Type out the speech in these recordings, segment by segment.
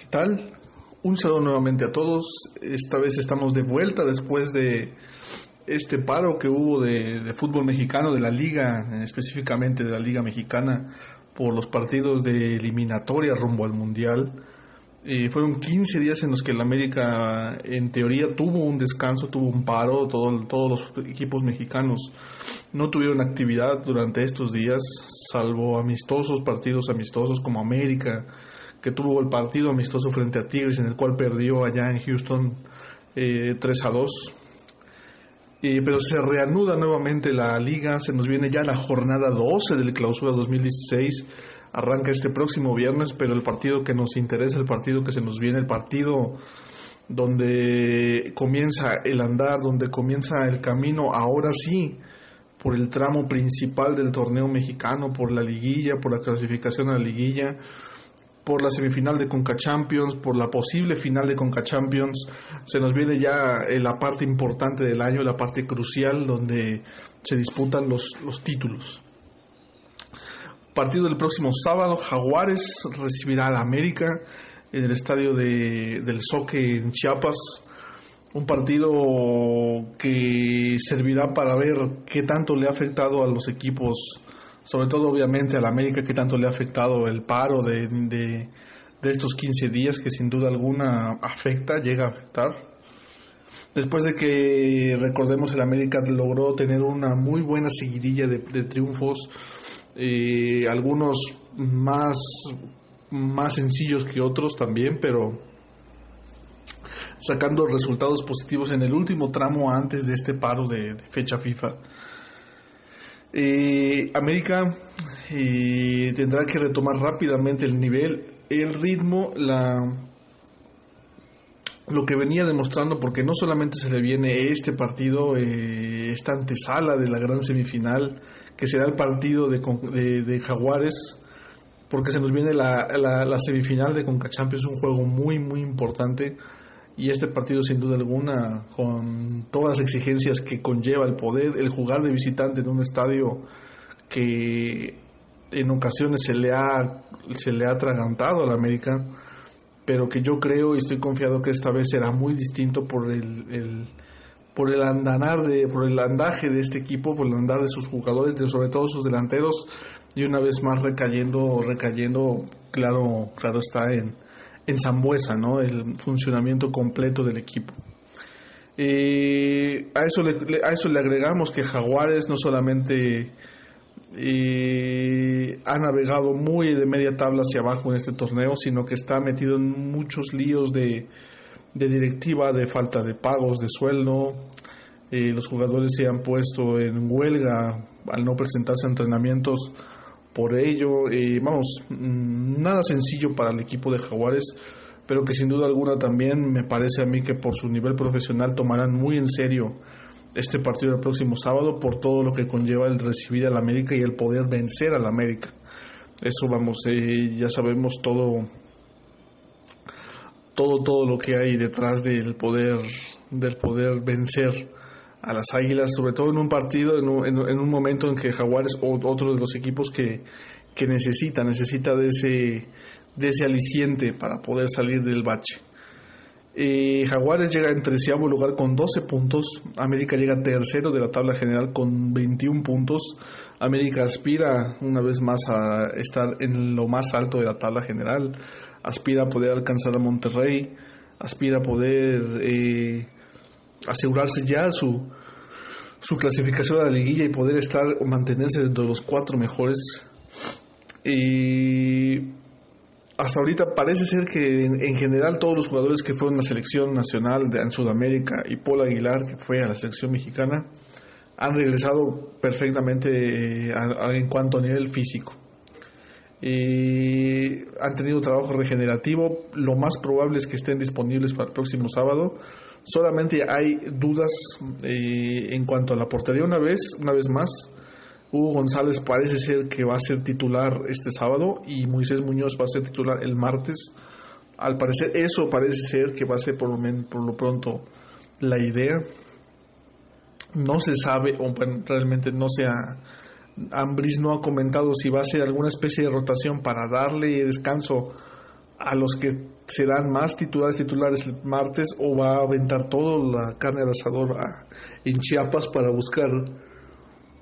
¿Qué tal? Un saludo nuevamente a todos. Esta vez estamos de vuelta después de este paro que hubo de, fútbol mexicano, de la liga, específicamente de la liga mexicana, por los partidos de eliminatoria rumbo al Mundial. Eh, fueron 15 días en los que el América, en teoría, tuvo un descanso, tuvo un paro. Todo, todos los equipos mexicanos no tuvieron actividad durante estos días, salvo amistosos, partidos amistosos como América, que tuvo el partido amistoso frente a Tigres, en el cual perdió allá en Houston eh, 3 a 2. pero se reanuda nuevamente la liga, se nos viene ya la jornada 12 del clausura 2016 arranca este próximo viernes, pero el partido que nos interesa, el partido que se nos viene, el partido donde comienza el andar, donde comienza el camino, ahora sí, por el tramo principal del torneo mexicano, por la liguilla, por la clasificación a la liguilla, por la semifinal de Conca Champions, por la posible final de Conca Champions. Se nos viene ya la parte importante del año, la parte crucial donde se disputan los, los títulos. Partido del próximo sábado, Jaguares recibirá al América en el estadio de, del Soque en Chiapas. Un partido que servirá para ver qué tanto le ha afectado a los equipos, sobre todo obviamente al América, qué tanto le ha afectado el paro de, de, de estos 15 días que sin duda alguna afecta, llega a afectar. Después de que, recordemos, el América logró tener una muy buena seguidilla de, de triunfos eh, algunos más, más sencillos que otros también, pero sacando resultados positivos en el último tramo antes de este paro de, fecha FIFA. Eh, América eh, tendrá que retomar rápidamente el nivel, el ritmo, la lo que venía demostrando, porque no solamente se le viene este partido, eh, esta antesala de la gran semifinal, que será el partido de, Jaguares, porque se nos viene la, la, semifinal de Conca Champions, un juego muy, muy importante. Y este partido, sin duda alguna, con todas las exigencias que conlleva el poder, el jugar de visitante en un estadio que en ocasiones se le ha, se le ha atragantado a la América pero que yo creo y estoy confiado que esta vez será muy distinto por el, por el andanar de por el andaje de este equipo, por el andar de sus jugadores, de sobre todo sus delanteros y una vez más recayendo recayendo claro claro está en en Zambuesa, ¿no? El funcionamiento completo del equipo. Eh, a, eso le, agregamos que Jaguares no solamente y ha navegado muy de media tabla hacia abajo en este torneo, sino que está metido en muchos líos de, directiva, de falta de pagos, de sueldo. los jugadores se han puesto en huelga al no presentarse a entrenamientos por ello. vamos, mm, nada sencillo para el equipo de Jaguares, pero que sin duda alguna también me parece a mí que por su nivel profesional tomarán muy en serio este partido del próximo sábado por todo lo que conlleva el recibir al América y el poder vencer al América. Eso vamos, eh, ya sabemos todo, todo, todo lo que hay detrás del poder, del poder vencer a las Águilas, sobre todo en un partido, en un, en un momento en que Jaguares otro de los equipos que, que necesita, necesita de ese, de ese aliciente para poder salir del bache. Eh, Jaguares llega en treceavo lugar con 12 puntos. América llega tercero de la tabla general con 21 puntos. América aspira una vez más a estar en lo más alto de la tabla general. Aspira a poder alcanzar a Monterrey. Aspira a poder eh, asegurarse ya su, su clasificación a la liguilla y poder estar o mantenerse dentro de los cuatro mejores. Y hasta ahorita parece ser que en, general todos los jugadores que fueron a la selección nacional de, en Sudamérica y Paul Aguilar, que fue a la selección mexicana, han regresado perfectamente eh, en cuanto a nivel físico. Y han tenido trabajo regenerativo. Lo más probable es que estén disponibles para el próximo sábado. Solamente hay dudas eh, en cuanto a la portería. Una vez, una vez más, Hugo González parece ser que va a ser titular este sábado y Moisés Muñoz va a ser titular el martes. Al parecer, eso parece ser que va a ser por lo, por lo pronto la idea. No se sabe, o realmente no se ha. Ambris no ha comentado si va a ser alguna especie de rotación para darle descanso a los que serán más titulares titulares el martes o va a aventar toda la carne al asador en Chiapas para buscar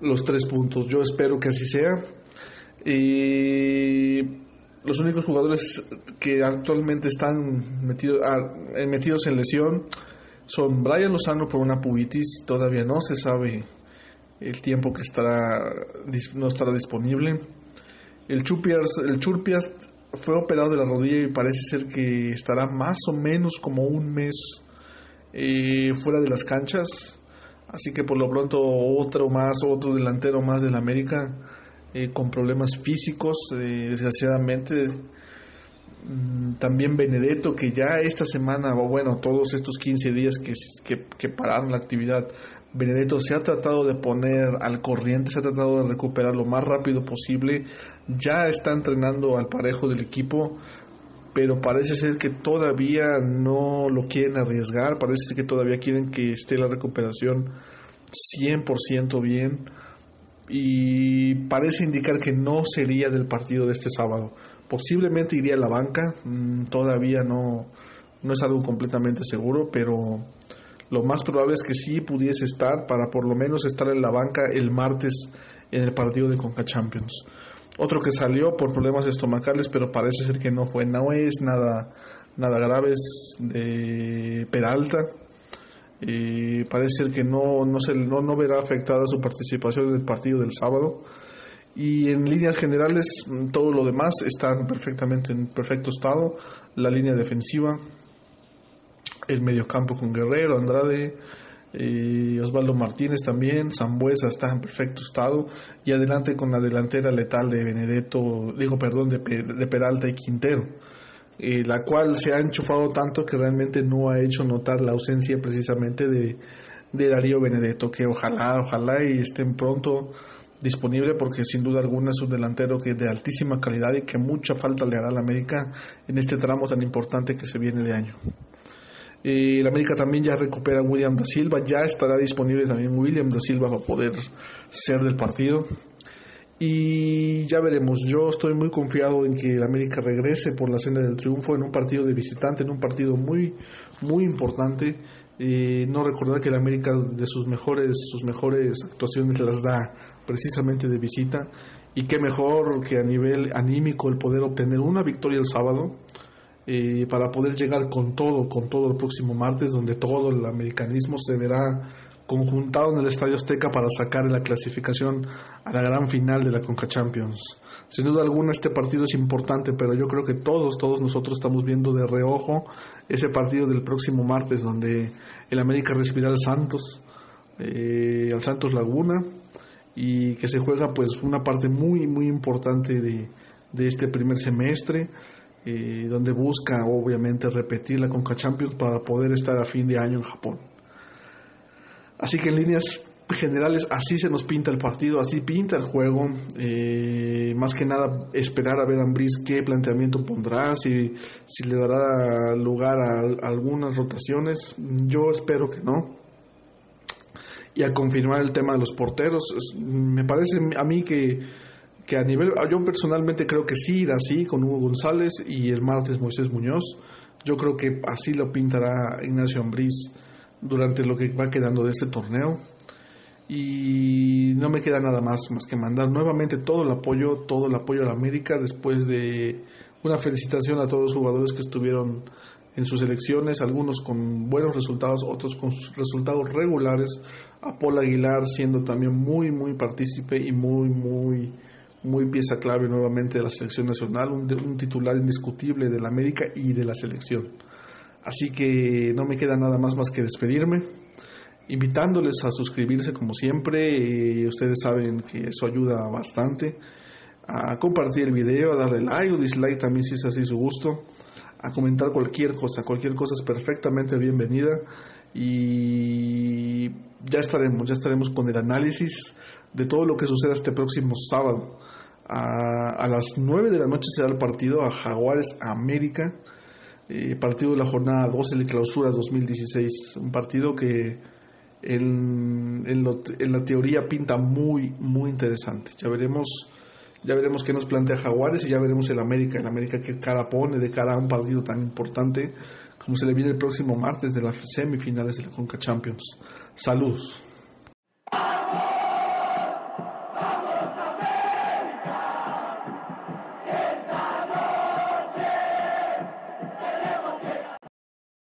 los tres puntos. Yo espero que así sea. Y los únicos jugadores que actualmente están metidos, ah, metidos en lesión son Brian Lozano por una pubitis, todavía no se sabe el tiempo que estará no estará disponible. El Chupias, el Churpias fue operado de la rodilla y parece ser que estará más o menos como un mes eh, fuera de las canchas. Así que por lo pronto otro más, otro delantero más del América eh, con problemas físicos, eh, desgraciadamente. Mm, también Benedetto, que ya esta semana, o bueno, todos estos 15 días que, que, que pararon la actividad, Benedetto se ha tratado de poner al corriente, se ha tratado de recuperar lo más rápido posible, ya está entrenando al parejo del equipo, pero parece ser que todavía no lo quieren arriesgar, parece ser que todavía quieren que esté la recuperación 100% bien y parece indicar que no sería del partido de este sábado. Posiblemente iría a la banca, mm, todavía no, no es algo completamente seguro, pero lo más probable es que sí pudiese estar para por lo menos estar en la banca el martes en el partido de Conca Champions. Otro que salió por problemas estomacales, pero parece ser que no fue, no es nada, nada grave, es de Peralta. Y parece ser que no, no, se, no, no verá afectada su participación en el partido del sábado. Y en líneas generales, todo lo demás está perfectamente en perfecto estado. La línea defensiva, el mediocampo con Guerrero, Andrade, y Osvaldo Martínez también, Zambuesa está en perfecto estado y adelante con la delantera letal de Benedetto, digo perdón, de, de Peralta y Quintero, eh, la cual se ha enchufado tanto que realmente no ha hecho notar la ausencia precisamente de, de Darío Benedetto, que ojalá, ojalá y estén pronto disponible porque sin duda alguna es un delantero que de altísima calidad y que mucha falta le hará a la América en este tramo tan importante que se viene de año. Eh, el América también ya recupera a William da Silva, ya estará disponible también William da Silva para poder ser del partido. Y ya veremos, yo estoy muy confiado en que el América regrese por la senda del triunfo en un partido de visitante, en un partido muy, muy importante. Eh, no recordar que el América de sus mejores, sus mejores actuaciones las da precisamente de visita. Y qué mejor que a nivel anímico el poder obtener una victoria el sábado eh, para poder llegar con todo, con todo el próximo martes, donde todo el americanismo se verá conjuntado en el Estadio Azteca para sacar la clasificación a la gran final de la Conca Champions. Sin duda alguna este partido es importante, pero yo creo que todos, todos nosotros estamos viendo de reojo ese partido del próximo martes, donde el América recibirá al Santos, eh, al Santos Laguna, y que se juega pues una parte muy, muy importante de, este primer semestre eh, donde busca obviamente repetir la Conca Champions para poder estar a fin de año en Japón. Así que en líneas generales así se nos pinta el partido, así pinta el juego. Eh, más que nada esperar a ver a Ambris qué planteamiento pondrá, si, si le dará lugar a, algunas rotaciones. Yo espero que no. Y a confirmar el tema de los porteros, me parece a mí que que a nivel, yo personalmente creo que sí irá así con Hugo González y el martes Moisés Muñoz. Yo creo que así lo pintará Ignacio Ambriz durante lo que va quedando de este torneo. Y no me queda nada más más que mandar nuevamente todo el apoyo, todo el apoyo a la América después de una felicitación a todos los jugadores que estuvieron en sus elecciones, algunos con buenos resultados, otros con resultados regulares. A Paul Aguilar siendo también muy, muy partícipe y muy, muy muy pieza clave nuevamente de la selección nacional, un, titular indiscutible de la América y de la selección. Así que no me queda nada más más que despedirme, invitándoles a suscribirse como siempre, ustedes saben que eso ayuda bastante, a compartir el video, a darle like o dislike también si es así su gusto, a comentar cualquier cosa, cualquier cosa es perfectamente bienvenida y ya estaremos, ya estaremos con el análisis de todo lo que suceda este próximo sábado. A, las 9 de la noche será el partido a Jaguares América, eh, partido de la jornada 12 de clausura 2016. Un partido que en, en, la teoría pinta muy, muy interesante. Ya veremos Ya veremos qué nos plantea Jaguares y ya veremos el América, el América qué cara pone de cara a un partido tan importante como se le viene el próximo martes de las semifinales de la Conca Champions. Saludos.